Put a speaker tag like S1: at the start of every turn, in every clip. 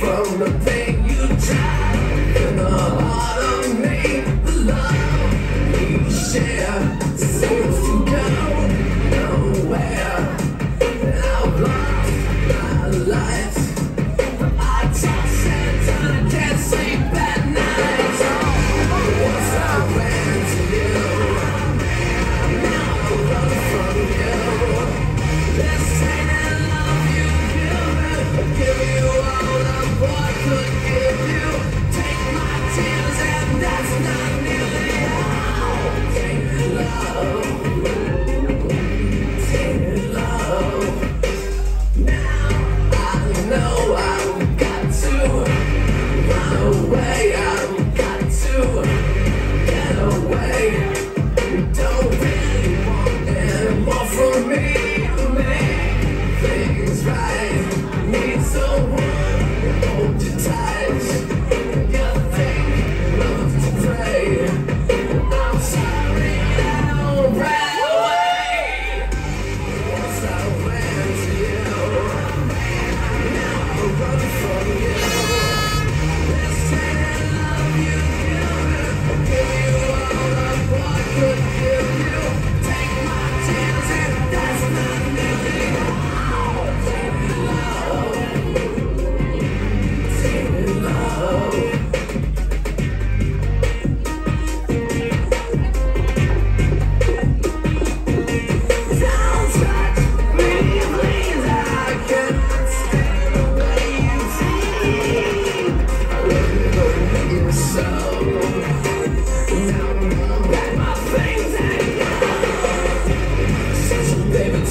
S1: from the pain you tried in the heart of me.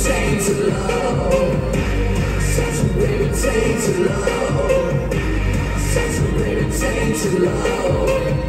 S1: take to love. Such a love. Such a love.